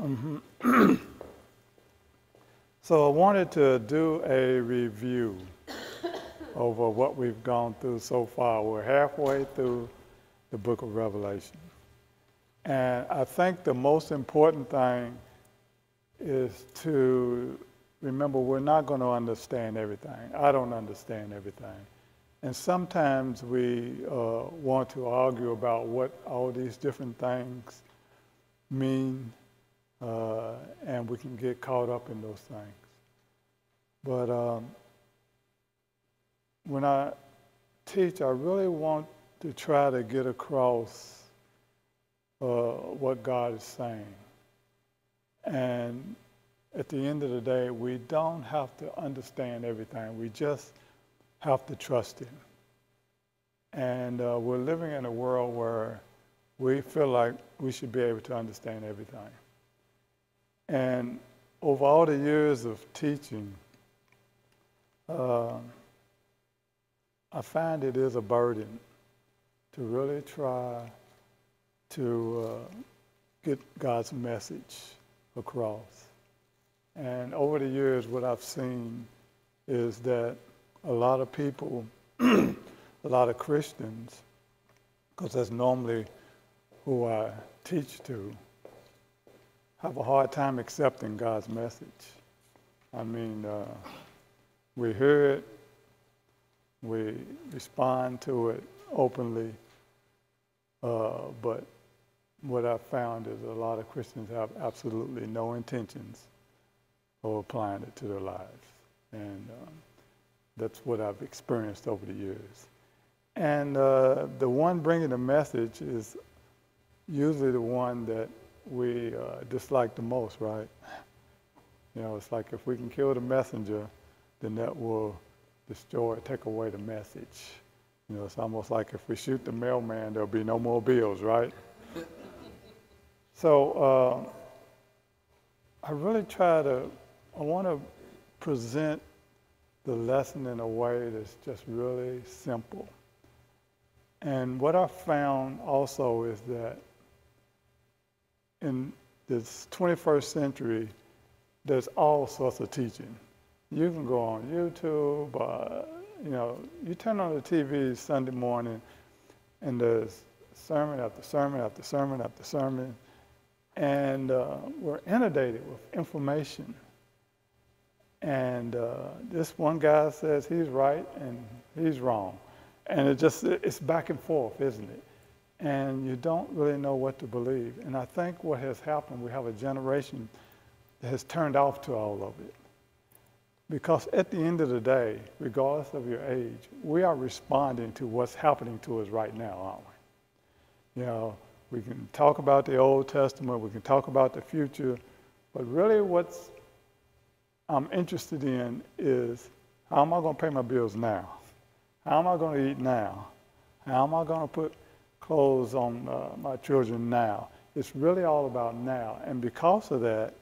Mm-hmm. so I wanted to do a review over what we've gone through so far. We're halfway through the book of Revelation. And I think the most important thing is to remember we're not going to understand everything. I don't understand everything. And sometimes we uh, want to argue about what all these different things mean, uh, and we can get caught up in those things. But um, when I teach, I really want to try to get across uh, what God is saying. And at the end of the day, we don't have to understand everything. We just have to trust Him. And uh, we're living in a world where we feel like we should be able to understand everything. And over all the years of teaching, uh, I find it is a burden to really try to uh, get God's message across. And over the years, what I've seen is that a lot of people, a lot of Christians, because that's normally who I teach to, have a hard time accepting God's message. I mean, uh, we hear it, we respond to it openly, uh, but what I've found is a lot of Christians have absolutely no intentions of applying it to their lives. And um, that's what I've experienced over the years. And uh, the one bringing the message is usually the one that we uh, dislike the most, right? You know, it's like if we can kill the messenger, then that will destroy, take away the message. You know, it's almost like if we shoot the mailman, there'll be no more bills, right? so uh, I really try to, I want to present the lesson in a way that's just really simple. And what I found also is that in this 21st century, there's all sorts of teaching. You can go on YouTube, uh, you know, you turn on the TV Sunday morning, and there's sermon after sermon after sermon after sermon, and uh, we're inundated with information. And uh, this one guy says he's right and he's wrong, and it just it's back and forth, isn't it? And you don't really know what to believe. And I think what has happened, we have a generation that has turned off to all of it. Because at the end of the day, regardless of your age, we are responding to what's happening to us right now, aren't we? You know, we can talk about the Old Testament, we can talk about the future, but really what's I'm interested in is how am I going to pay my bills now? How am I going to eat now? How am I going to put clothes on uh, my children now? It's really all about now. And because of that,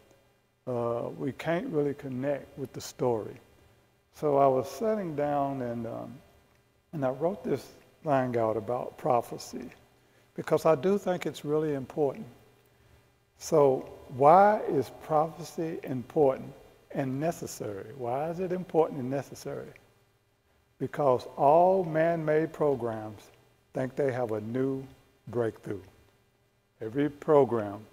uh, we can't really connect with the story. So I was sitting down and, um, and I wrote this line out about prophecy because I do think it's really important. So, why is prophecy important and necessary? Why is it important and necessary? Because all man made programs think they have a new breakthrough. Every program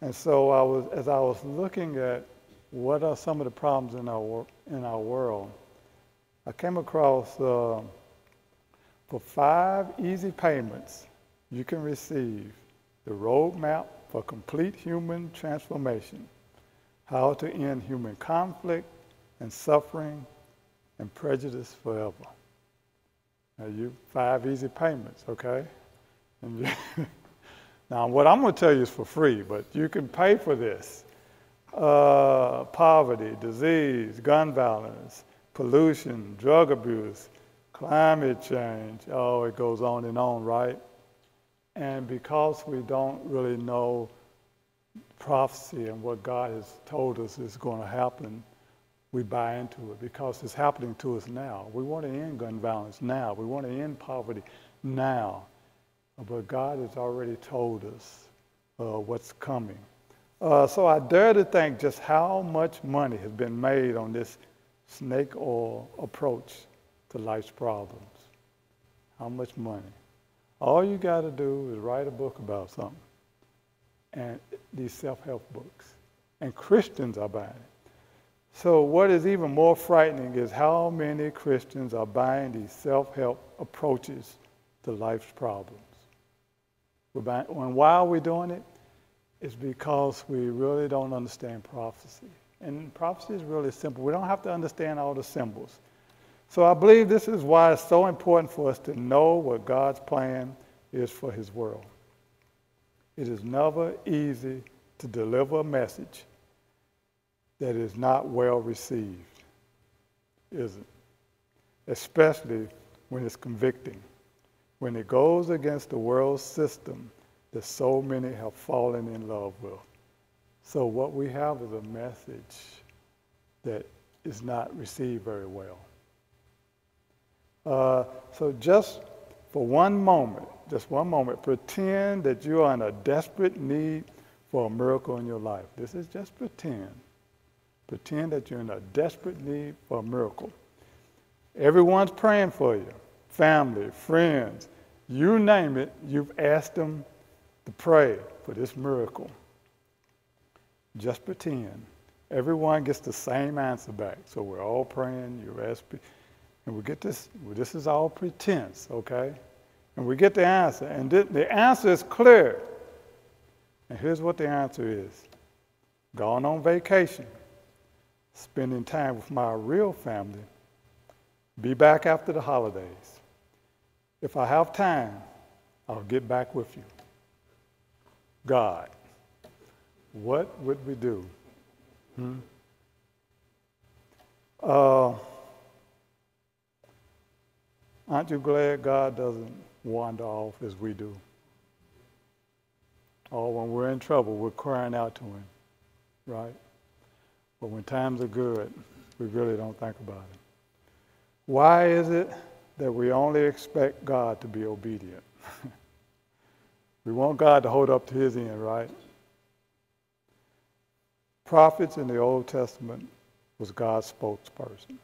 and so I was, as I was looking at what are some of the problems in our, in our world, I came across uh, for five easy payments, you can receive the roadmap for complete human transformation, how to end human conflict and suffering and prejudice forever. Now, you five easy payments, okay? You Now, what I'm going to tell you is for free, but you can pay for this. Uh, poverty, disease, gun violence, pollution, drug abuse, climate change. Oh, it goes on and on, right? And because we don't really know prophecy and what God has told us is going to happen, we buy into it because it's happening to us now. We want to end gun violence now. We want to end poverty now. But God has already told us uh, what's coming. Uh, so I dare to think just how much money has been made on this snake oil approach to life's problems. How much money? All you got to do is write a book about something. And these self help books. And Christians are buying it. So, what is even more frightening is how many Christians are buying these self help approaches to life's problems. Buying, and why are we doing it? It's because we really don't understand prophecy. And prophecy is really simple. We don't have to understand all the symbols. So I believe this is why it's so important for us to know what God's plan is for His world. It is never easy to deliver a message that is not well received, is it? Especially when it's convicting, when it goes against the world system that so many have fallen in love with. So, what we have is a message that is not received very well. Uh, so, just for one moment, just one moment, pretend that you are in a desperate need for a miracle in your life. This is just pretend. Pretend that you're in a desperate need for a miracle. Everyone's praying for you family, friends, you name it, you've asked them to pray for this miracle. Just pretend. Everyone gets the same answer back. So we're all praying, you're asking, and we get this, well, this is all pretense, okay? And we get the answer. And th- the answer is clear. And here's what the answer is gone on vacation spending time with my real family, be back after the holidays. If I have time, I'll get back with you. God, what would we do? Hmm? Uh, aren't you glad God doesn't wander off as we do? Or when we're in trouble, we're crying out to Him, right? But when times are good, we really don't think about it. Why is it that we only expect God to be obedient? we want God to hold up to his end, right? Prophets in the Old Testament was God's spokesperson.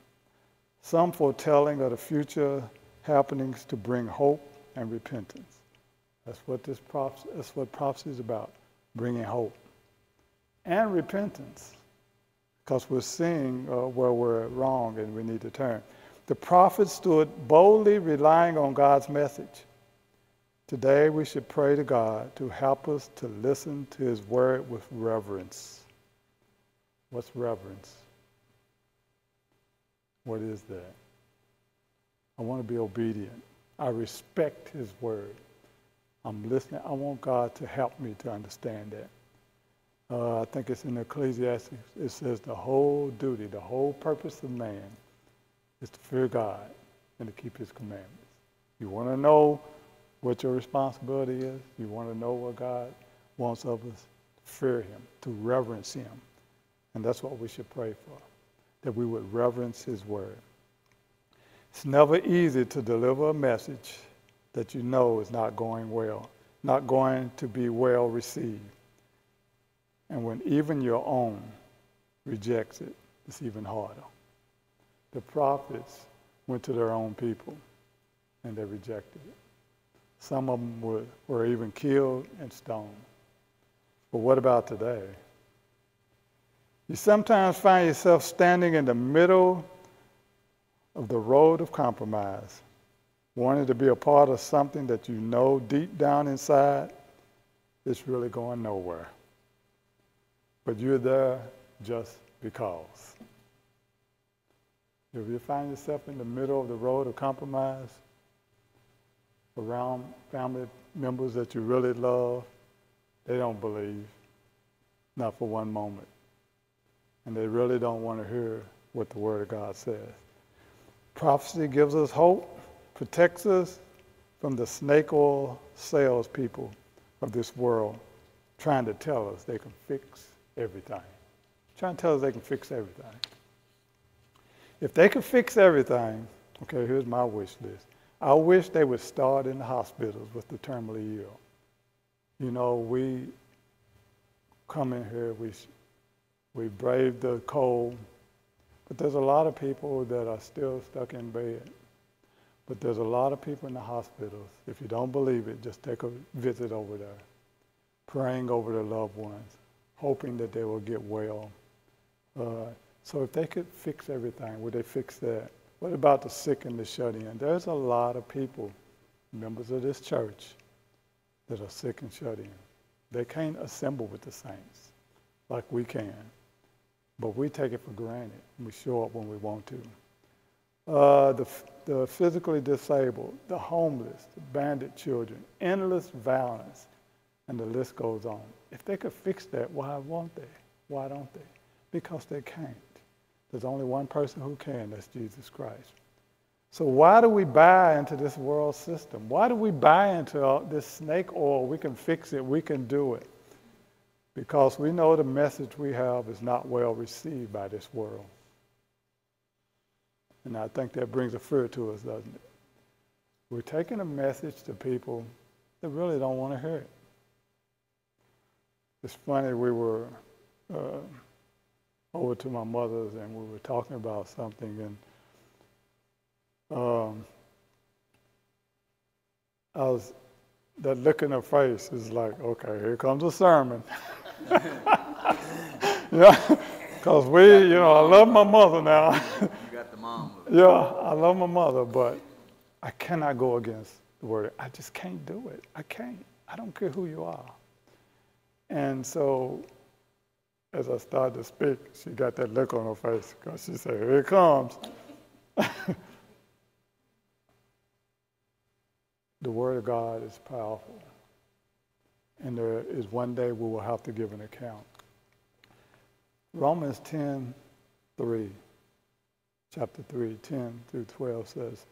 Some foretelling of the future happenings to bring hope and repentance. That's what this prophecy, that's what prophecy is about, bringing hope and repentance because we're seeing uh, where we're wrong and we need to turn. The prophets stood boldly relying on God's message. Today we should pray to God to help us to listen to his word with reverence. What's reverence? What is that? I want to be obedient. I respect his word. I'm listening. I want God to help me to understand that. Uh, I think it's in Ecclesiastes. It says the whole duty, the whole purpose of man is to fear God and to keep his commandments. You want to know what your responsibility is? You want to know what God wants of us? Fear him, to reverence him. And that's what we should pray for, that we would reverence his word. It's never easy to deliver a message that you know is not going well, not going to be well received. And when even your own rejects it, it's even harder. The prophets went to their own people and they rejected it. Some of them were, were even killed and stoned. But what about today? You sometimes find yourself standing in the middle of the road of compromise, wanting to be a part of something that you know deep down inside is really going nowhere but you're there just because. If you find yourself in the middle of the road of compromise, around family members that you really love, they don't believe, not for one moment. And they really don't want to hear what the Word of God says. Prophecy gives us hope, protects us from the snake oil salespeople of this world trying to tell us they can fix everything. Trying to tell us they can fix everything. If they could fix everything, okay, here's my wish list. I wish they would start in the hospitals with the terminally ill. You know, we come in here, we, we brave the cold, but there's a lot of people that are still stuck in bed. But there's a lot of people in the hospitals. If you don't believe it, just take a visit over there, praying over their loved ones, hoping that they will get well. Uh, so if they could fix everything, would they fix that? What about the sick and the shut in? There's a lot of people, members of this church, that are sick and shut in. They can't assemble with the saints like we can, but we take it for granted. We show up when we want to. Uh, the, the physically disabled, the homeless, the bandit children, endless violence, and the list goes on. If they could fix that, why won't they? Why don't they? Because they can't. There's only one person who can, that's Jesus Christ. So why do we buy into this world system? Why do we buy into this snake oil? We can fix it, we can do it. Because we know the message we have is not well received by this world. And I think that brings a fear to us, doesn't it? We're taking a message to people that really don't want to hear it. It's funny, we were uh, over to my mother's and we were talking about something, and um, I was, that look in her face is like, okay, here comes a sermon. yeah, because we, you know, I love my mother now. you got the mom. yeah, I love my mother, but I cannot go against the word. I just can't do it. I can't. I don't care who you are. And so, as I started to speak, she got that look on her face because she said, Here it comes. the Word of God is powerful. And there is one day we will have to give an account. Romans 10 3, chapter 3, 10 through 12 says,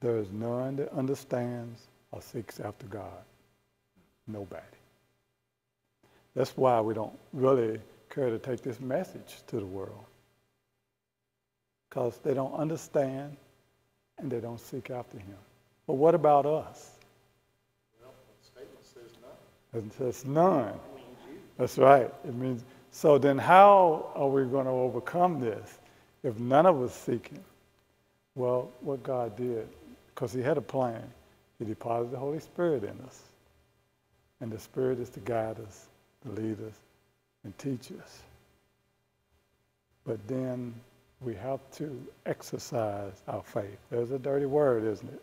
There is none that understands or seeks after God. Nobody. That's why we don't really care to take this message to the world. Because they don't understand and they don't seek after Him. But what about us? Well, the statement says none. It says none. That's right. It means so. Then, how are we going to overcome this if none of us seek Him? Well, what God did, because He had a plan, He deposited the Holy Spirit in us, and the Spirit is to guide us, lead us, and teach us. But then we have to exercise our faith. There's a dirty word, isn't it?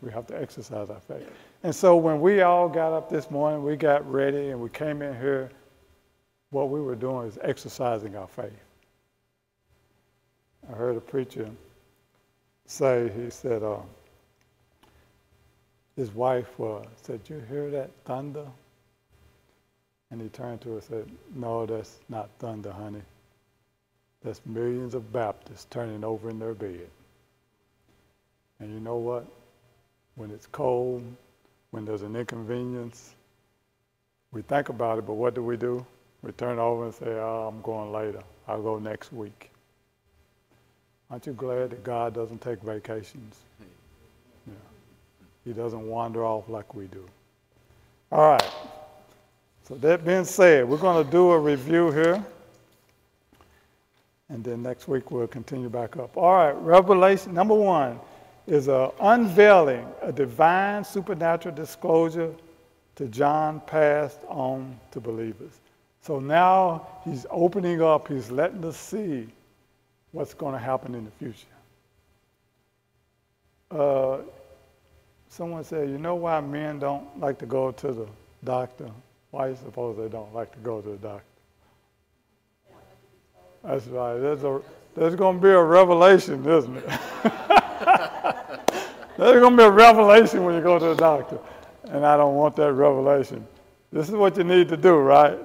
We have to exercise our faith. And so when we all got up this morning, we got ready and we came in here, what we were doing is exercising our faith. I heard a preacher say, he said, uh, his wife uh, said, you hear that thunder? And he turned to her and said, no, that's not thunder, honey. That's millions of Baptists turning over in their bed. And you know what? when it's cold, when there's an inconvenience. We think about it, but what do we do? We turn over and say, oh, I'm going later. I'll go next week. Aren't you glad that God doesn't take vacations? Yeah. He doesn't wander off like we do. All right. So that being said, we're going to do a review here. And then next week we'll continue back up. All right, Revelation number one is an unveiling, a divine supernatural disclosure to John passed on to believers. So now he's opening up, he's letting us see what's going to happen in the future. Uh, someone said, You know why men don't like to go to the doctor? Why do you suppose they don't like to go to the doctor? That's right. There's, a, there's going to be a revelation, isn't it? There's going to be a revelation when you go to the doctor. And I don't want that revelation. This is what you need to do, right?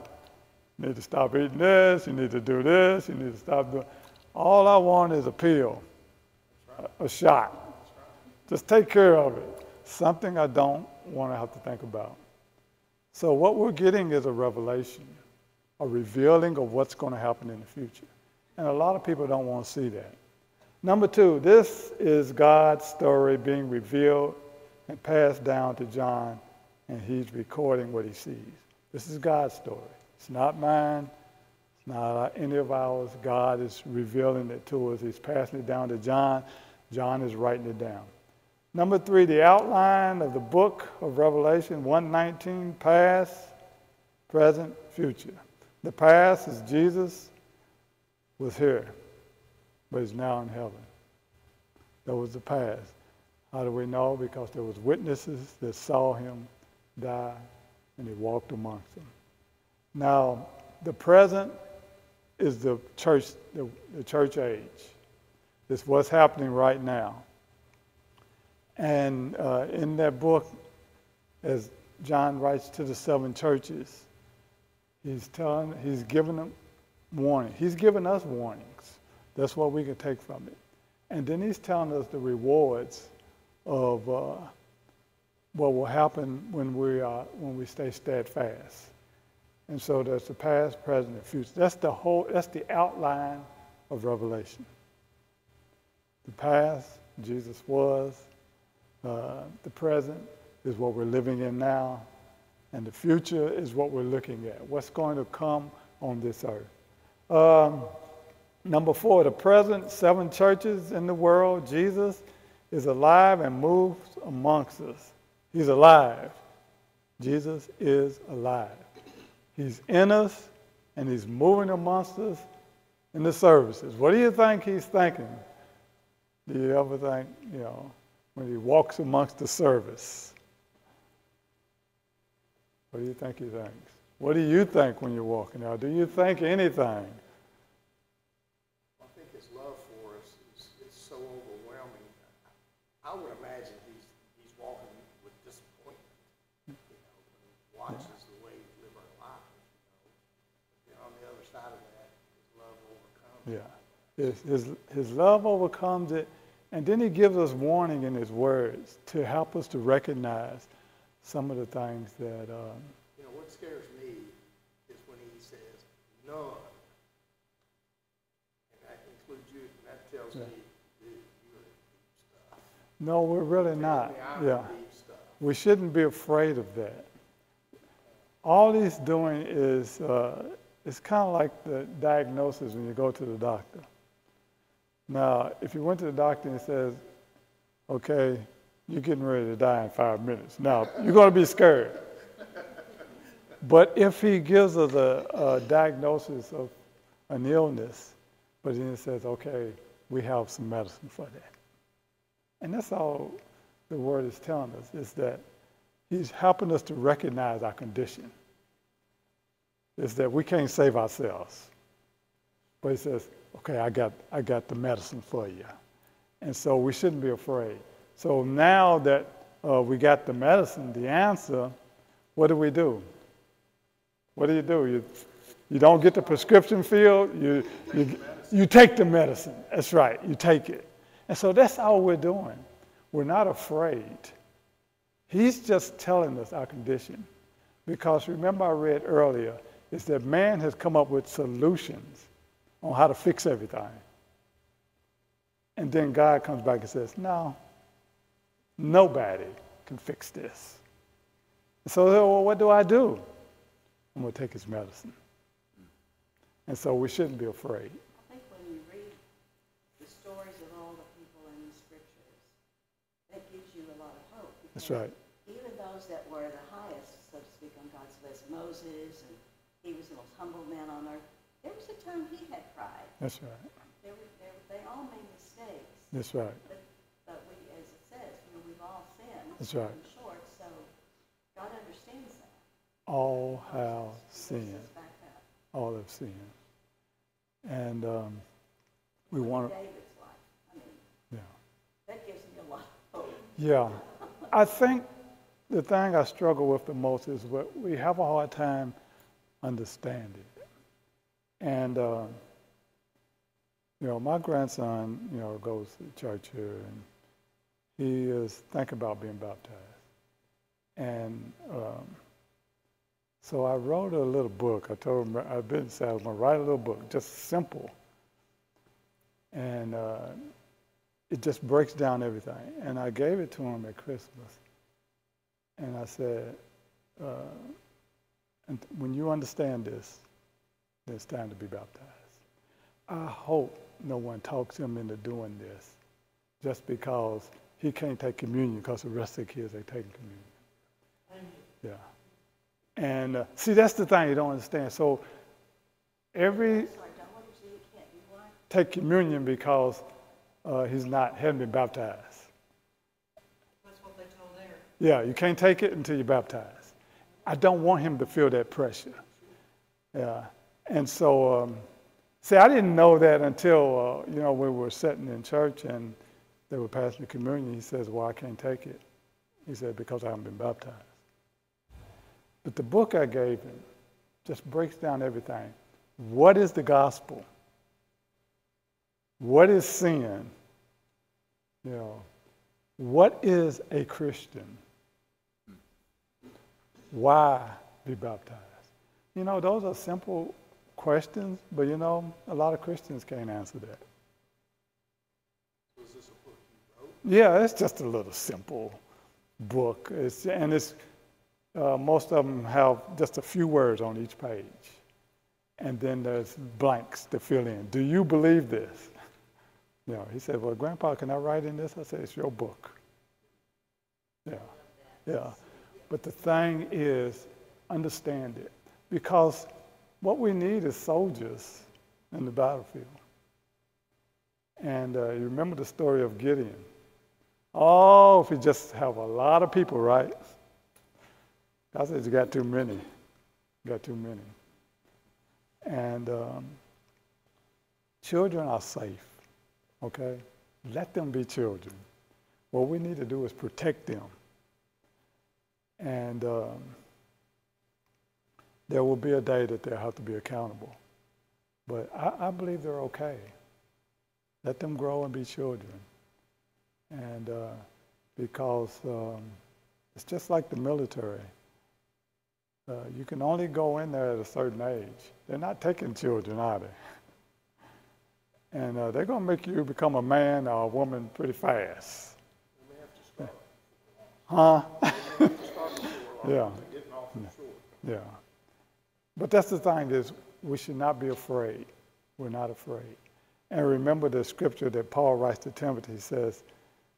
You need to stop eating this. You need to do this. You need to stop doing. All I want is a pill, a, a shot. Just take care of it. Something I don't want to have to think about. So, what we're getting is a revelation, a revealing of what's going to happen in the future. And a lot of people don't want to see that. Number two, this is God's story being revealed and passed down to John, and he's recording what he sees. This is God's story. It's not mine. It's not any of ours. God is revealing it to us. He's passing it down to John. John is writing it down. Number three, the outline of the book of Revelation 119 past, present, future. The past is Jesus was here, but he's now in heaven. That was the past. How do we know? Because there was witnesses that saw him die and he walked amongst them. Now, the present is the church, the, the church age. It's what's happening right now. And uh, in that book, as John writes to the seven churches, he's telling, he's giving them warning. He's giving us warnings. That's what we can take from it. And then he's telling us the rewards of uh, what will happen when we, uh, when we stay steadfast. And so there's the past, present, and future. That's the whole, that's the outline of Revelation. The past, Jesus was. Uh, the present is what we're living in now. And the future is what we're looking at. What's going to come on this earth. Um, number four, the present seven churches in the world, Jesus is alive and moves amongst us. He's alive. Jesus is alive. He's in us and he's moving amongst us in the services. What do you think he's thinking? Do you ever think, you know, when he walks amongst the service? What do you think he thinks? What do you think when you're walking out? Do you think anything? I think his love for us is, is so overwhelming. I would imagine he's, he's walking with disappointment, you know, when he watches the way we live our lives, you know. But then on the other side of that, his love overcomes. Yeah. His, his, his love overcomes it. And then he gives us warning in his words to help us to recognize some of the things that. Um, you know, what scares me is when he says, none. And that includes you, and that tells Yeah. me no, we're really not. Yeah. We shouldn't be afraid of that. All he's doing is, uh, it's kind of like the diagnosis when you go to the doctor. Now, if you went to the doctor and says, okay, you're getting ready to die in five minutes. Now, you're going to be scared. But if he gives us a, a diagnosis of an illness, but then he says, okay, we have some medicine for that. And that's all the word is telling us is that he's helping us to recognize our condition. Is that we can't save ourselves. But he says, okay, I got, I got the medicine for you. And so we shouldn't be afraid. So now that uh, we got the medicine, the answer, what do we do? What do you do? You, you don't get the prescription filled, you, you, you take the medicine. That's right, you take it. And so that's all we're doing. We're not afraid. He's just telling us our condition. Because remember, I read earlier, is that man has come up with solutions on how to fix everything. And then God comes back and says, No, nobody can fix this. So, well, what do I do? I'm going to take his medicine. And so we shouldn't be afraid. I think when you read the stories of all the people in the scriptures, that gives you a lot of hope. That's right. Even those that were the highest, so to speak, on God's list, Moses, and he was the most humble man on earth, there was a time he had pride. That's right. There were, there, they all made mistakes. That's right. But, but we, as it says, you know, we've all sinned. That's right. Short, so God understands that. All have sinned. All have sinned. And um, we want to. David's life. I mean, yeah. That gives me a lot of hope. Yeah. I think the thing I struggle with the most is what we have a hard time understanding. And, uh, you know, my grandson, you know, goes to church here and he is thinking about being baptized. And um, so I wrote a little book. I told him, I've been said I was going to write a little book, just simple. And uh, it just breaks down everything. And I gave it to him at Christmas. And I said, uh, when you understand this, it's time to be baptized. I hope no one talks him into doing this just because he can't take communion because the rest of the kids are taking communion. Yeah. And uh, see, that's the thing you don't understand. So every take communion because uh, he's not hadn't been baptized. That's what they told there. Yeah, you can't take it until you're baptized. I don't want him to feel that pressure. Yeah, and so um, see, I didn't know that until uh, you know we were sitting in church and they were passing the communion. He says, "Well, I can't take it." He said, "Because I haven't been baptized." But the book I gave him just breaks down everything. What is the gospel? What is sin? You know, what is a Christian? Why be baptized? You know, those are simple questions, but you know, a lot of Christians can't answer that. Yeah, it's just a little simple book. It's, and it's, uh, most of them have just a few words on each page. And then there's blanks to fill in. Do you believe this? You know, he said, Well, Grandpa, can I write in this? I said, It's your book. Yeah, yeah. But the thing is, understand it. Because what we need is soldiers in the battlefield. And uh, you remember the story of Gideon. Oh, if you just have a lot of people, right? God said you got too many. You got too many. And um, children are safe, okay? Let them be children. What we need to do is protect them. And um, there will be a day that they'll have to be accountable. But I, I believe they're okay. Let them grow and be children. And uh, because um, it's just like the military. Uh, you can only go in there at a certain age. They're not taking children, are they? And uh, they're going to make you become a man or a woman pretty fast. Huh? Yeah. Yeah. But that's the thing is we should not be afraid. We're not afraid. And remember the scripture that Paul writes to Timothy. He says,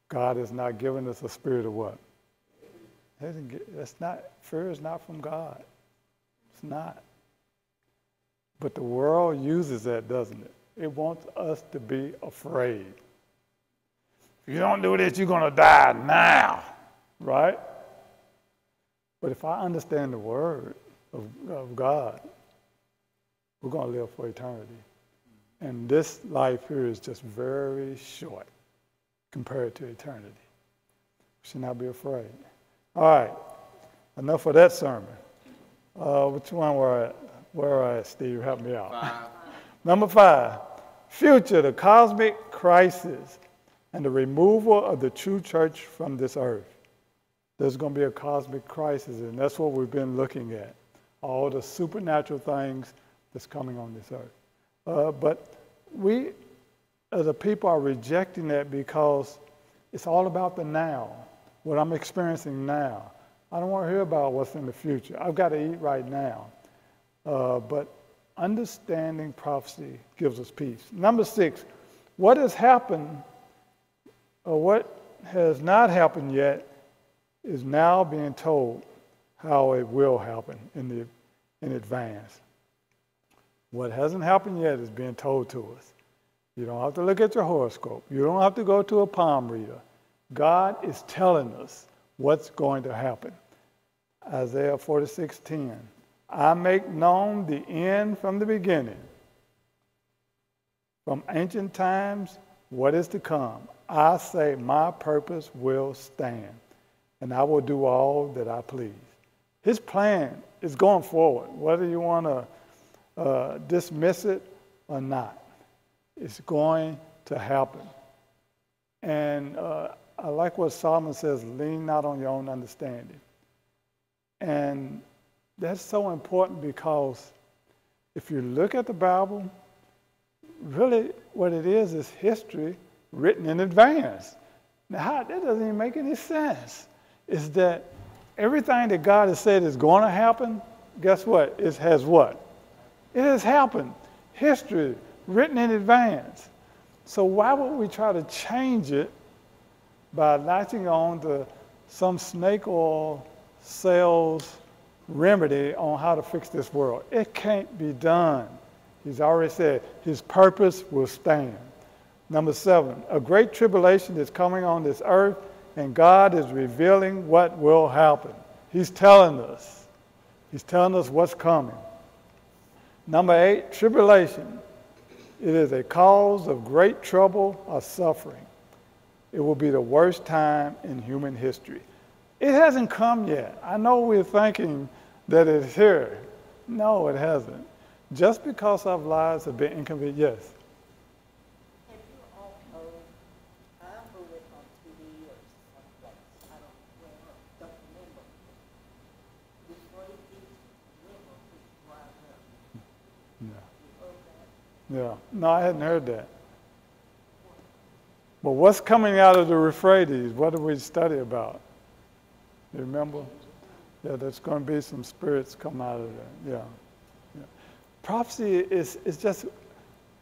God has not given us a spirit of what? That's not, fear is not from God. It's not. But the world uses that, doesn't it? It wants us to be afraid. If you don't do this, you're going to die now, right? But if I understand the word of, of God, we're going to live for eternity. And this life here is just very short compared to eternity. We should not be afraid. All right, enough of that sermon. Uh, which one were I, where are I, Steve? Help me out. Number five, future, the cosmic crisis and the removal of the true church from this earth. There's going to be a cosmic crisis, and that's what we've been looking at. All the supernatural things that's coming on this earth. Uh, but we, as a people, are rejecting that because it's all about the now, what I'm experiencing now. I don't want to hear about what's in the future. I've got to eat right now. Uh, but understanding prophecy gives us peace. Number six, what has happened or what has not happened yet is now being told how it will happen in, the, in advance. What hasn't happened yet is being told to us. You don't have to look at your horoscope. You don't have to go to a palm reader. God is telling us what's going to happen. Isaiah 46:10. I make known the end from the beginning. From ancient times, what is to come. I say, my purpose will stand, and I will do all that I please. His plan is going forward, whether you want to uh, dismiss it or not. It's going to happen. And uh, I like what Solomon says lean not on your own understanding. And that's so important because if you look at the Bible, really what it is is history written in advance. Now, how, that doesn't even make any sense. Is that everything that God has said is going to happen guess what? It has what? It has happened. History written in advance. So why would we try to change it by latching on to some snake oil sales remedy on how to fix this world? It can't be done. He's already said his purpose will stand. Number seven, a great tribulation is coming on this earth, and God is revealing what will happen. He's telling us. He's telling us what's coming. Number eight, tribulation. It is a cause of great trouble or suffering. It will be the worst time in human history. It hasn't come yet. I know we're thinking that it's here. No, it hasn't. Just because our lives have been inconvenient, yes. Have you all heard, I heard it on TV or someplace, I don't, well, don't remember. Euphrates River is drying up. No. You heard that? Yeah. No, I hadn't heard that. But what's coming out of the Euphrates? What do we study about? You remember? Yeah, there's going to be some spirits come out of there. Yeah. yeah. Prophecy is, is just,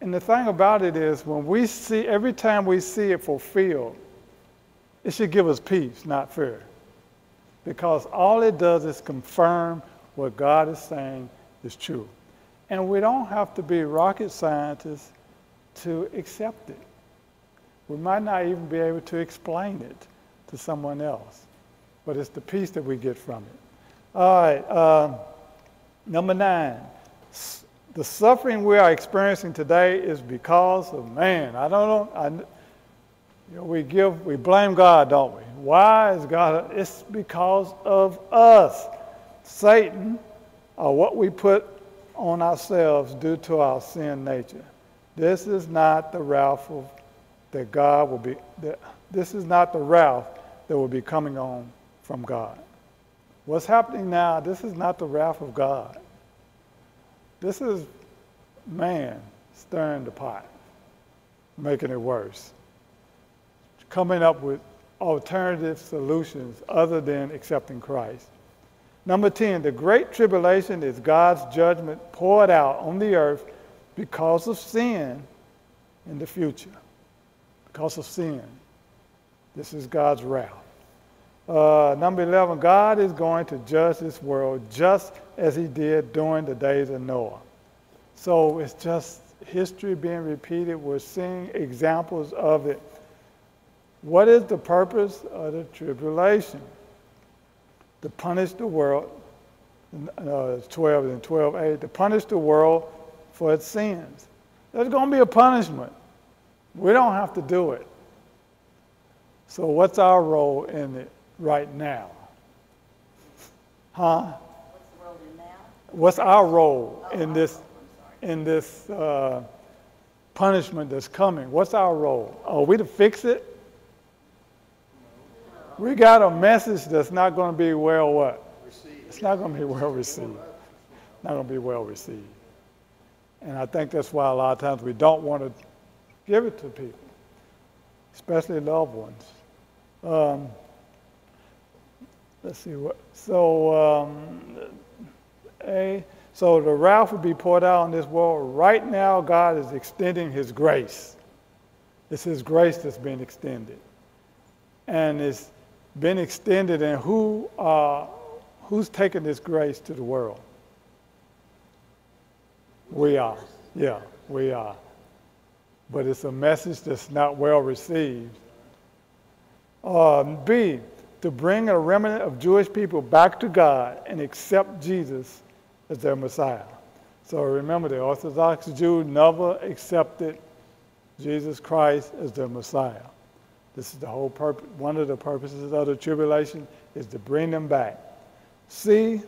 and the thing about it is when we see, every time we see it fulfilled, it should give us peace, not fear. Because all it does is confirm what God is saying is true. And we don't have to be rocket scientists to accept it. We might not even be able to explain it to someone else, but it's the peace that we get from it. All right, uh, number nine. The suffering we are experiencing today is because of man. I don't know. I, you know, we give, we blame God, don't we? Why is God? It's because of us. Satan, or what we put on ourselves due to our sin nature. This is not the wrath of that God will be, that this is not the wrath that will be coming on from God. What's happening now, this is not the wrath of God. This is man stirring the pot, making it worse, coming up with alternative solutions other than accepting Christ. Number 10, the great tribulation is God's judgment poured out on the earth because of sin in the future because of sin. This is God's wrath. Uh, number 11, God is going to judge this world just as he did during the days of Noah. So it's just history being repeated. We're seeing examples of it. What is the purpose of the tribulation? To punish the world, uh, 12 and 12a, to punish the world for its sins. There's going to be a punishment. We don't have to do it. So, what's our role in it right now? Huh? What's the role in now? What's our role Oh, in this role, I'm sorry. in this uh, punishment that's coming? What's our role? Are we to fix it? We got a message that's not going to be well what? It's not going to be well received. Not going to be well received. And I think that's why a lot of times we don't want to give it to people, especially loved ones. Um, let's see what. So, um, A. So the wrath will be poured out on this world. Right now, God is extending His grace. It's His grace that's being extended, and it's been extended. And who uh, who's taking this grace to the world? We are. Yeah, we are but it's a message that's not well received. Um, B, to bring a remnant of Jewish people back to God and accept Jesus as their Messiah. So remember, the Orthodox Jew never accepted Jesus Christ as their Messiah. This is the whole purpose. One of the purposes of the tribulation is to bring them back. C,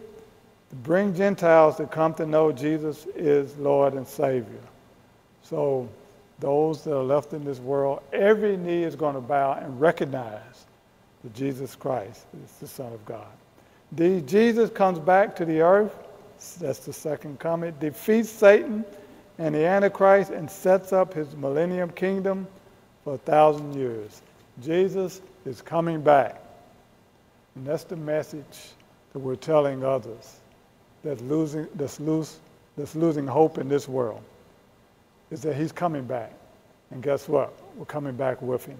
to bring Gentiles to come to know Jesus is Lord and Savior. So those that are left in this world, every knee is going to bow and recognize that Jesus Christ is the Son of God. D, Jesus comes back to the earth, that's the second coming, defeats Satan and the Antichrist and sets up his millennium kingdom for a thousand years. Jesus is coming back. And that's the message that we're telling others. that's losing, that's, lose, that's losing hope in this world is that he's coming back. And guess what? We're coming back with him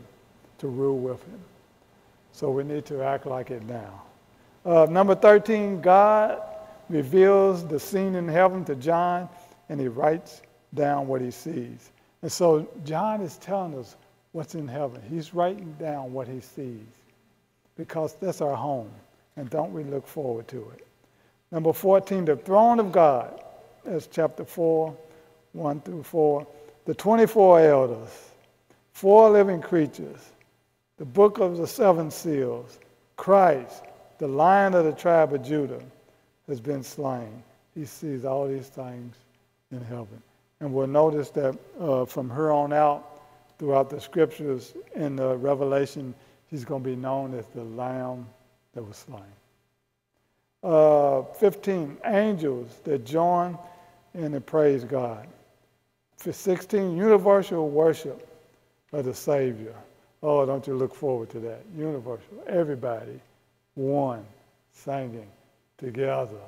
to rule with him. So we need to act like it now. Uh, number 13, God reveals the scene in heaven to John and he writes down what he sees. And so John is telling us what's in heaven. He's writing down what he sees because that's our home. And don't we look forward to it? Number 14, the throne of God. That's chapter 4, 1 through 4. The 24 elders, four living creatures, the book of the seven seals, Christ, the lion of the tribe of Judah, has been slain. He sees all these things in heaven. And we'll notice that uh, from here on out, throughout the scriptures in the Revelation, he's going to be known as the Lamb that was slain. Uh, 15, angels that join in and praise God. 16, universal worship of the Savior. Oh, don't you look forward to that? Universal. Everybody, one, singing together.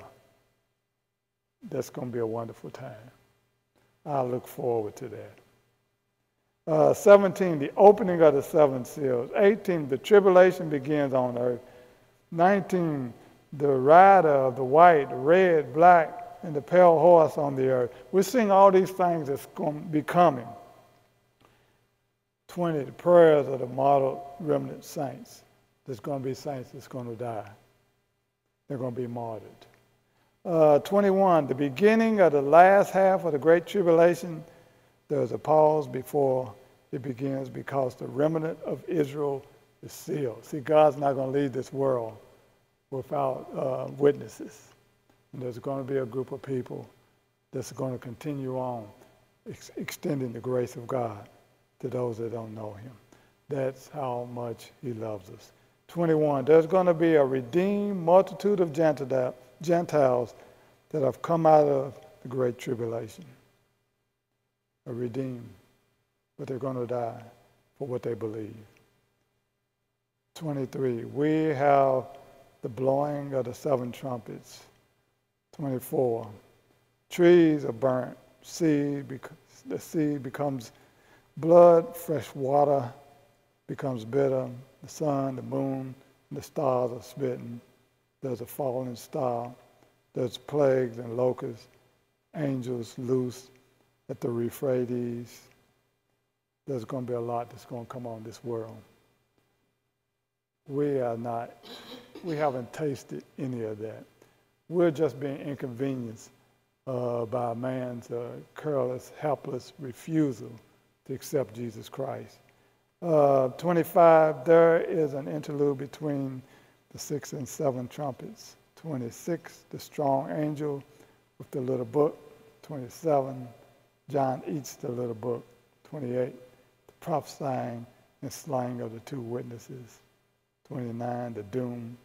That's going to be a wonderful time. I look forward to that. Uh, 17, the opening of the seven seals. 18, the tribulation begins on earth. 19, the rider of the white, red, black, and the pale horse on the earth. We're seeing all these things that's going to be coming. 20, the prayers of the model remnant saints. There's going to be saints that's going to die. They're going to be martyred. Uh, 21, the beginning of the last half of the Great Tribulation, there's a pause before it begins because the remnant of Israel is sealed. See, God's not going to leave this world without uh, witnesses. And there's going to be a group of people that's going to continue on ex- extending the grace of God to those that don't know Him. That's how much He loves us. 21. There's going to be a redeemed multitude of Gentiles that have come out of the great tribulation. A redeemed, but they're going to die for what they believe. 23. We have the blowing of the seven trumpets. 24. Trees are burnt, seed, the seed becomes blood, fresh water becomes bitter, the sun, the moon, the stars are smitten. There's a falling star. There's plagues and locusts, angels loose at the Euphrates. There's going to be a lot that's going to come on this world. We are not, we haven't tasted any of that. We're just being inconvenienced uh, by man's uh, careless, helpless refusal to accept Jesus Christ. Uh, 25, there is an interlude between the six and seven trumpets. 26, the strong angel with the little book. 27, John eats the little book. 28, the prophesying and slaying of the two witnesses. 29, the doom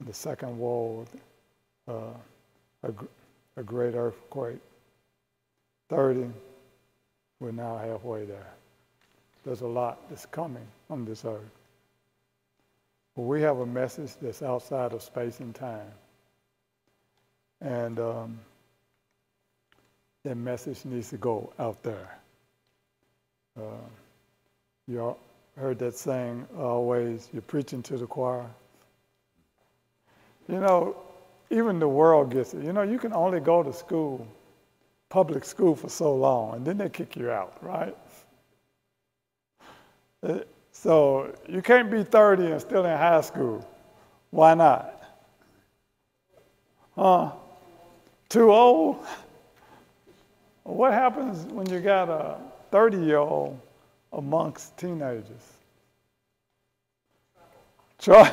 the second woe, uh, a, a great earthquake. 30, we're now halfway there. There's a lot that's coming on this earth. But we have a message that's outside of space and time. And um, that message needs to go out there. Uh, you heard that saying always, you're preaching to the choir. You know, even the world gets it. You know, you can only go to school, public school, for so long, and then they kick you out, right? Uh, so you can't be 30 and still in high school. Why not? Huh? Too old? What happens when you got a 30 year old amongst teenagers? Try.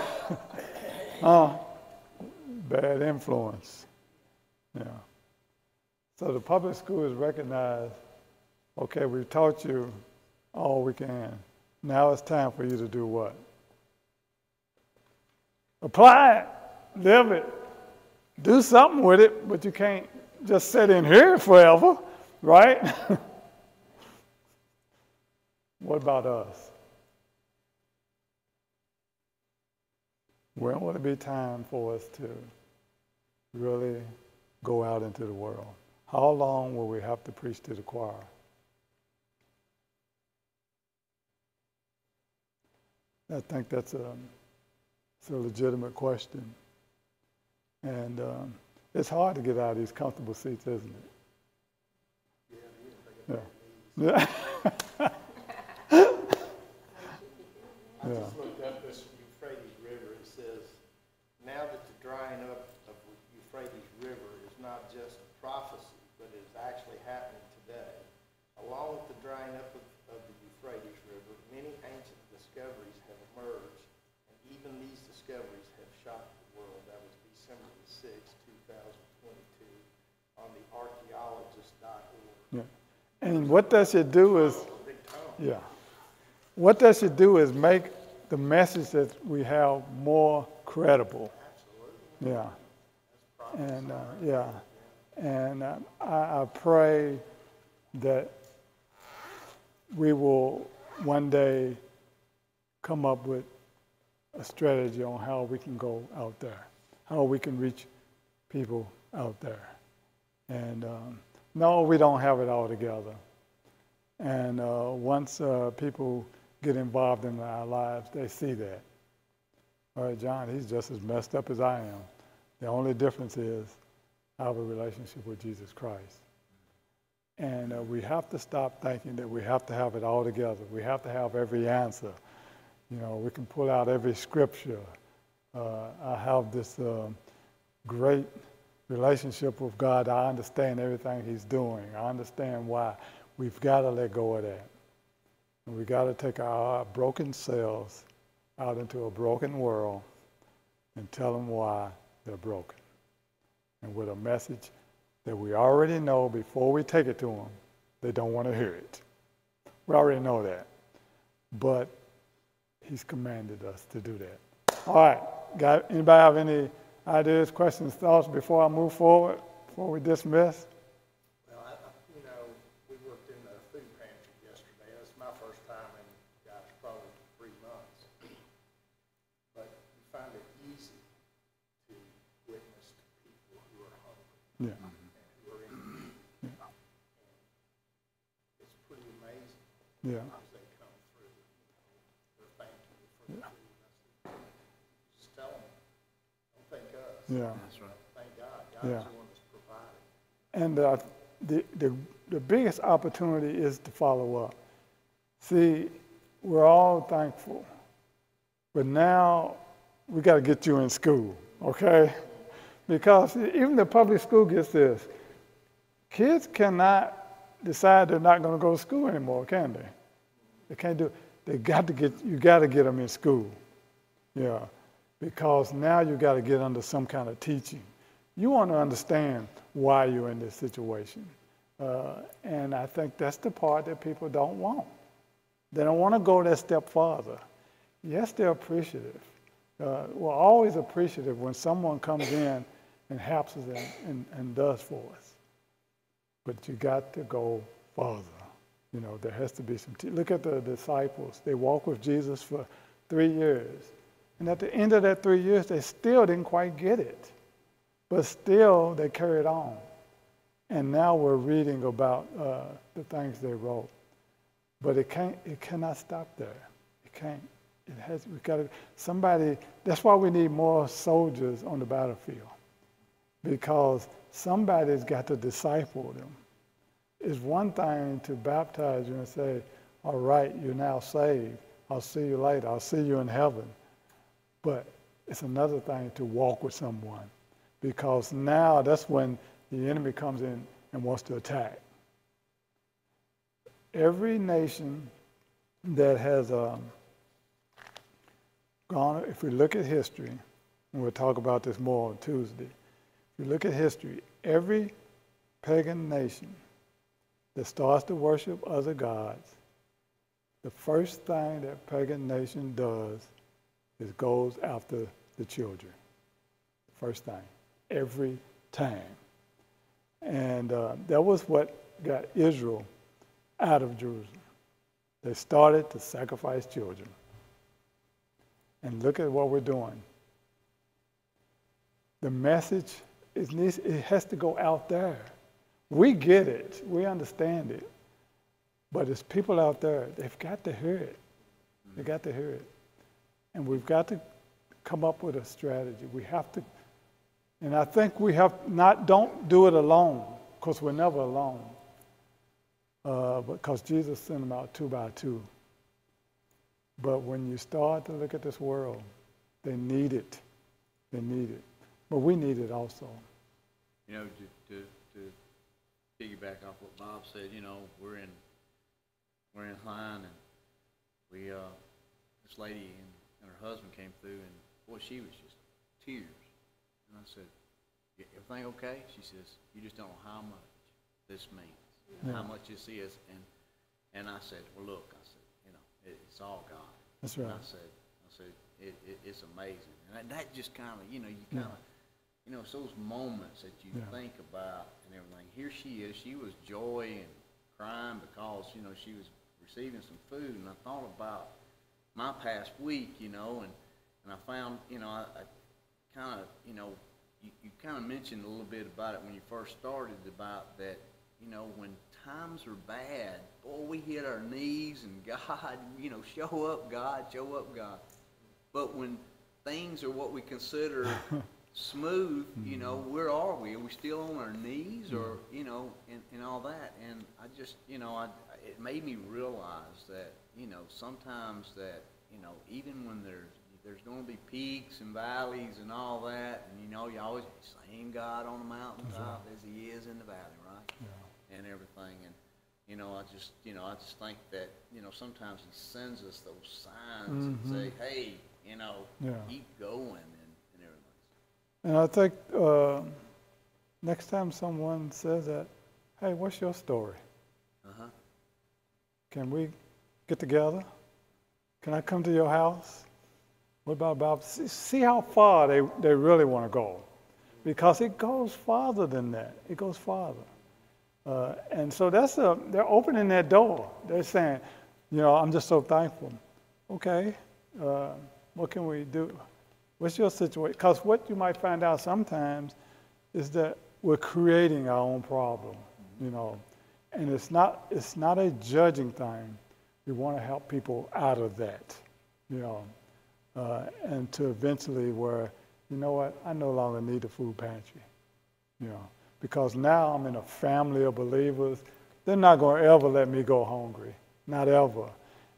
huh? Bad influence. Yeah. So the public school is recognized okay, we've taught you all we can. Now it's time for you to do what? Apply it, live it, do something with it, but you can't just sit in here forever, right? what about us? When will it be time for us to really go out into the world? How long will we have to preach to the choir? I think that's a, a legitimate question. And um, it's hard to get out of these comfortable seats, isn't it? Yeah. Yeah. Yeah. just looked up this Euphrates River, it says, now that the drying up of Euphrates River is not just a prophecy, but is actually happening today. Along with the drying up of, of the Euphrates River, many ancient discoveries have emerged, and even these discoveries have shocked the world. That was December the sixth, two thousand twenty-two, on the archaeologist.org. Yeah. And what that should do is, yeah, what that should do is make the message that we have more credible. Yeah. And, uh, yeah. And uh, I, I pray that we will one day come up with a strategy on how we can go out there, how we can reach people out there. And um, no, we don't have it all together. And uh, once uh, people get involved in our lives, they see that. All right, John, he's just as messed up as I am. The only difference is I have a relationship with Jesus Christ. And uh, we have to stop thinking that we have to have it all together. We have to have every answer. You know, we can pull out every scripture. Uh, I have this uh, great relationship with God. I understand everything He's doing. I understand why. We've got to let go of that. And we got to take our broken selves out into a broken world and tell them why they're broken. And with a message that we already know before we take it to them, they don't want to hear it. We already know that. But He's commanded us to do that. All right. Got anybody have any ideas, questions, thoughts before I move forward, before we dismiss? Well, I, you know, we worked in the food pantry yesterday. That's my first time in, gosh, probably three months. But you find it easy to witness to people who are hungry Yeah. and who are in need. And It's pretty amazing Yeah. as they come through. They're thanking you for the food. I said, Just tell them, don't thank us. Yeah. Thank God. Yeah. The one that's providing. And uh, the, the, the biggest opportunity is to follow up. See, we're all thankful, but now we got to get you in school, okay? Because even the public school gets this. Kids cannot decide they're not going to go to school anymore, can they? They can't do. They got to get. You got to get them in school, yeah, because now you've got to get under some kind of teaching. You want to understand why you're in this situation, uh, and I think that's the part that people don't want. They don't want to go that step farther. Yes, they're appreciative. Uh, we're always appreciative when someone comes in and helps us and, and, and does for us. But you got to go farther. You know, there has to be some. T- Look at the disciples. They walked with Jesus for three years. And at the end of that three years, they still didn't quite get it. But still, they carried on. And now we're reading about uh, the things they wrote. But it can't. It cannot stop there. It can't. It has. We got to. Somebody. That's why we need more soldiers on the battlefield, because somebody's got to disciple them. It's one thing to baptize you and say, "All right, you're now saved. I'll see you later. I'll see you in heaven." But it's another thing to walk with someone, because now that's when the enemy comes in and wants to attack. Every nation that has um, gone, if we look at history, and we'll talk about this more on Tuesday, if you look at history, every pagan nation that starts to worship other gods, the first thing that pagan nation does is goes after the children. First thing, every time. And uh, that was what got Israel out of Jerusalem. They started to sacrifice children. And look at what we're doing. The message it needs, it has to go out there. We get it, we understand it, but it's people out there, they've got to hear it. They've got to hear it. And we've got to come up with a strategy. We have to, and I think we have not, don't do it alone, because we're never alone. Uh, because Jesus sent them out two by two. But when you start to look at this world, they need it. They need it. But we need it also. You know, to, to, to piggyback off what Bob said, you know, we're in, we're in line and we, uh, this lady and, and her husband came through and boy, she was just tears. And I said, "Yeah, everything okay? She says, you just don't know how much this means, how much this is. And, and I said, well, look, I said, you know, it, it's all God. That's And right. I said, I said, it, it, it's amazing. And that, that just kind of, you know, you kind of, you know, it's those moments that you Yeah. think about and everything. Here she is, she was joy and crying because, you know, she was receiving some food. And I thought about my past week, you know, and, and I found, you know, I, I kind of, you know, you, you kind of mentioned a little bit about it when you first started about that, you know, when times are bad, boy, we hit our knees and God, you know, show up, God, show up, God. But when things are what we consider smooth, you know, mm-hmm. where are we? Are we still on our knees or, mm-hmm. you know, and, and all that? And I just, you know, I, it made me realize that, you know, sometimes that, you know, even when there's, there's gonna be peaks and valleys and all that, and you know, you always, same God on the mountaintop as he is in the valley, right? And everything, and, you know, I just, you know, I just think that, you know, sometimes he sends us those signs and say, hey, you know, Yeah. keep going and, and everything. And I think uh, next time someone says that, hey, what's your story? Uh-huh. Can we get together? Can I come to your house? What about? See, see how far they, they really want to go. Because it goes farther than that. It goes farther. Uh, and so that's a, they're opening that door. They're saying, you know, I'm just so thankful. Okay, uh, what can we do? What's your situation? Because what you might find out sometimes is that we're creating our own problem, you know. And it's not, it's not a judging thing. We want to help people out of that, you know, uh, and to eventually where, you know what, I no longer need a food pantry, you know, because now I'm in a family of believers. They're not going to ever let me go hungry, not ever.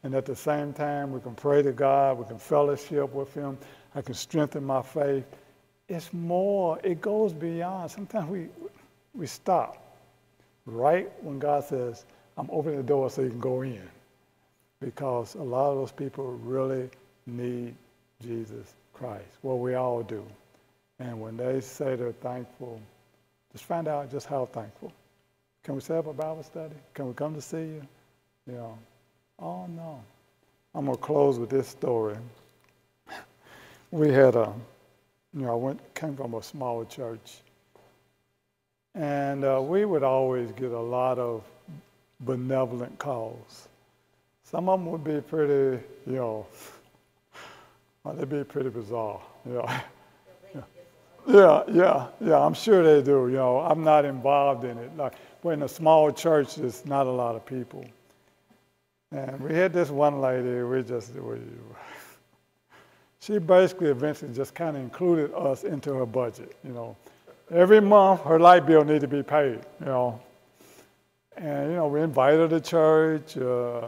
And at the same time, we can pray to God, we can fellowship with Him, I can strengthen my faith. It's more, it goes beyond. Sometimes we, we stop right when God says, I'm opening the door so you can go in. Because a lot of those people really need Jesus Christ. Well, we all do. And when they say they're thankful, just find out just how thankful. Can we set up a Bible study? Can we come to see you? You know, oh no. I'm gonna close with this story. We had a, you know, I went came from a small church, and uh, we would always get a lot of benevolent calls. Some of them would be pretty, you know, they'd be pretty bizarre, you know. Yeah, yeah, yeah, I'm sure they do. You know, I'm not involved in it. Like, we're in a small church, there's not a lot of people. And we had this one lady, we just, we, she basically eventually just kind of included us into her budget, you know. Every month, her light bill needed to be paid, you know. And, you know, we invited her to church. Uh,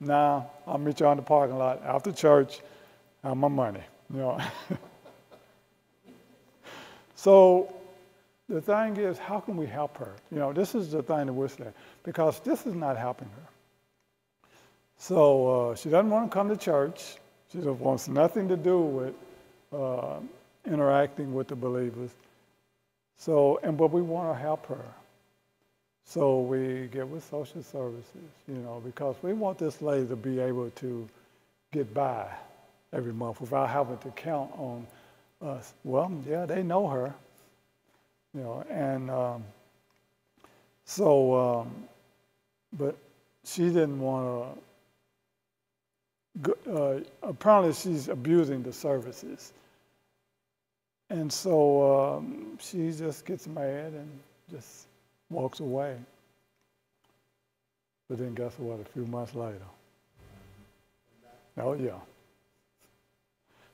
now, I'll meet you on the parking lot after church. I have my money, you know. So the thing is, how can we help her? You know, this is the thing that we're saying, because this is not helping her. So uh, she doesn't want to come to church. She just wants nothing to do with uh, interacting with the believers. So, and but we want to help her. So we get with social services, you know, because we want this lady to be able to get by every month without having to count on us. Well, yeah, they know her, you know, and um, so, um, but she didn't want to. Uh, apparently, she's abusing the services. And so um, she just gets mad and just walks away. But then guess what? A few months later. Oh, yeah.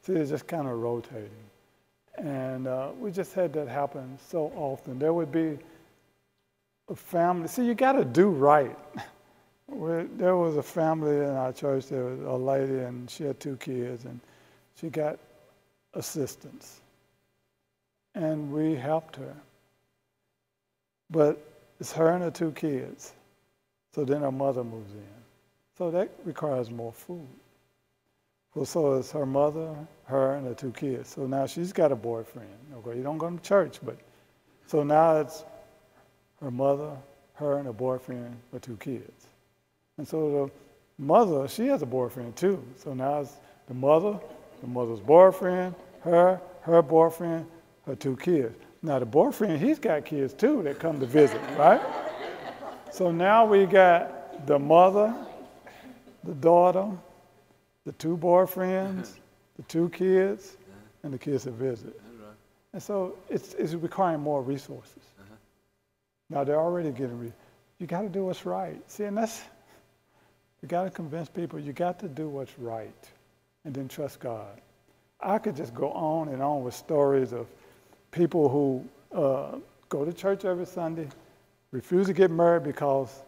See, it's just kind of rotating. And uh, we just had that happen so often. There would be a family. See, you got to do right. There was a family in our church. There was a lady, and she had two kids, and she got assistance, and we helped her. But it's her and her two kids. So then her mother moves in. So that requires more food. Well, so it's her mother, her, and her two kids. So now she's got a boyfriend. Okay, you don't go to church, but so now it's her mother, her, and her boyfriend, her two kids. And so the mother, she has a boyfriend too. So now it's the mother, the mother's boyfriend, her, her boyfriend, her two kids. Now the boyfriend, he's got kids too that come to visit, right? So now we got the mother, the daughter, the two boyfriends, the two kids, and the kids that visit. And so it's, it's requiring more resources. Now they're already getting, re- you got to do what's right. See, and that's, you got to convince people you got to do what's right and then trust God. I could just go on and on with stories of people who uh, go to church every Sunday, refuse to get married because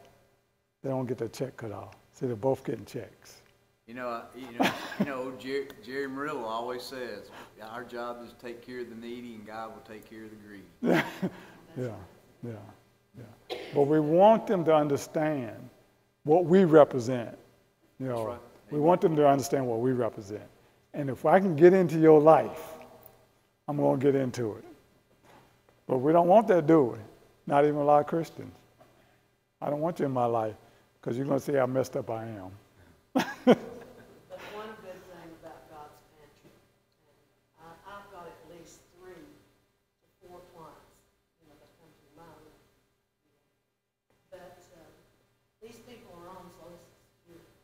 they don't get their check cut off. See, they're both getting checks. You know, you know, you know, Jerry, Jerry Murillo always says, our job is to take care of the needy and God will take care of the greedy. Yeah, yeah, yeah. But we want them to understand what we represent. You know, right. we want them to understand what we represent. And if I can get into your life, I'm going to get into it. But we don't want that, do we? Not even a lot of Christians. I don't want you in my life because you're going to see how messed up I am. But one good thing about God's pantry, and I, I've got at least three to four clients, you know, that come to mind. But, uh, these people are on social security,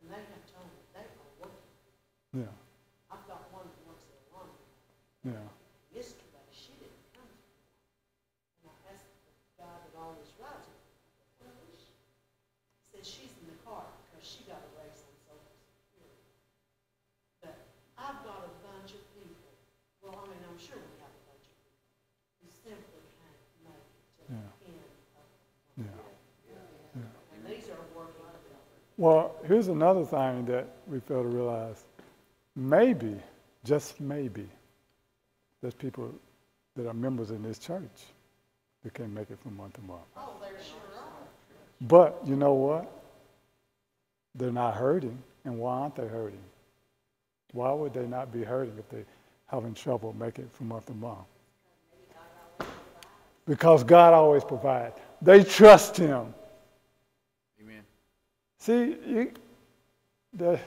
and they have told me they are working. Yeah, I've got one that works at a laundry. yeah, Yesterday, she didn't come to me. And I asked the guy that always rides her, where is she? He said she's in the car because she got a raise on social security. But I've got a bunch of people, well, I mean, I'm sure we have a bunch of people who simply can't make it to the Yeah. end of yeah. And these are working people. Well, here's another thing that we fail to realize. Maybe, just maybe, there's people that are members in this church that can't make it from month to month. Oh, sure. But you know what? They're not hurting. And why aren't they hurting? Why would they not be hurting if they're having trouble making it from month to month? Because God always provides. They trust Him. See, you, there,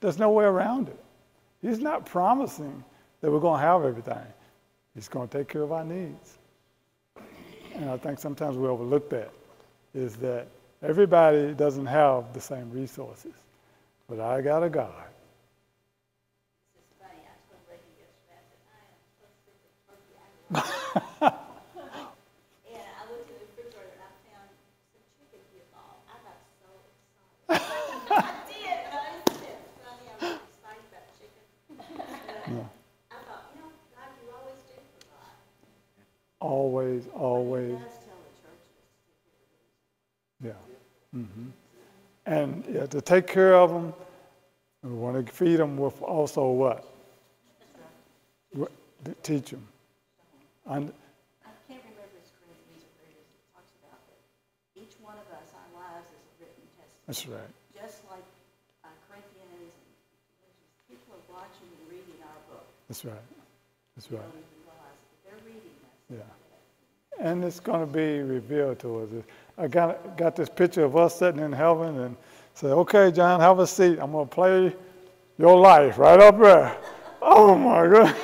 there's no way around it. He's not promising that we're going to have everything. He's going to take care of our needs. And I think sometimes we overlook that, is that everybody doesn't have the same resources. But I got a God. This is funny, I told Ricky yesterday, I said, I am so sick of turkey, I love it." And I looked in the refrigerator and I found some chicken meatball, I got so excited. I did, and I just said, Sonny, I'm really excited about chicken. Yeah. I thought, you know, God, you always do provide. Always, He always. does tell the churches to take care always. Yeah. Mm-hmm. And yeah, to take care of them, we want to feed them with also what? Teach them. And, I can't remember his Corinthians or where it is, it talks about that each one of us, our lives is a written testament. that's right. Just like uh, Corinthians and people are watching and reading our book. That's right. That's right. don't even realize that they're reading us. Yeah. And it's going to be revealed to us. I got, got this picture of us sitting in heaven and say, okay, John, have a seat. I'm going to play your life right up there. Oh, my God.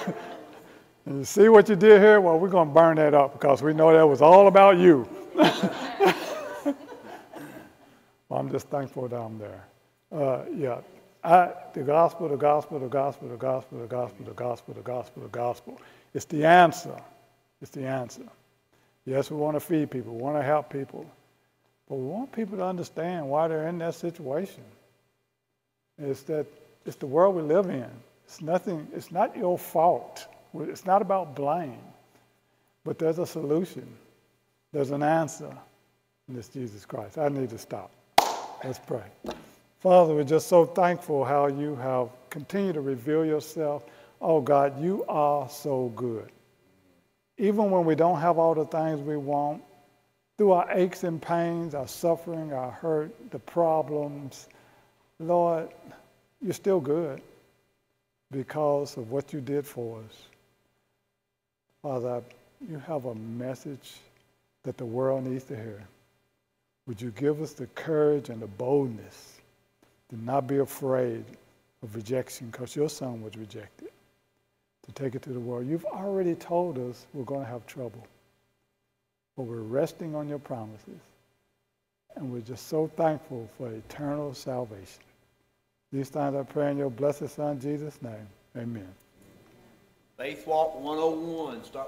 And you see what you did here? Well, we're going to burn that up because we know that was all about you. well, I'm just thankful that I'm there. Uh, yeah. I, the gospel, the gospel, the gospel, the gospel, the gospel, the gospel, the gospel, the gospel It's the answer. It's the answer. Yes, we want to feed people, we want to help people, but we want people to understand why they're in that situation. It's that it's the world we live in. It's nothing, it's not your fault. It's not about blame. But there's a solution. There's an answer. And it's Jesus Christ. I need to stop. Let's pray. Father, we're just so thankful how you have continued to reveal yourself. Oh God, you are so good. Even when we don't have all the things we want, through our aches and pains, our suffering, our hurt, the problems, Lord, you're still good because of what you did for us. Father, you have a message that the world needs to hear. Would you give us the courage and the boldness to not be afraid of rejection because your son was rejected, to take it to the world? You've already told us we're going to have trouble, but we're resting on your promises. And we're just so thankful for eternal salvation. These times I pray in your blessed Son, Jesus' name. Amen. Faith Walk 101, start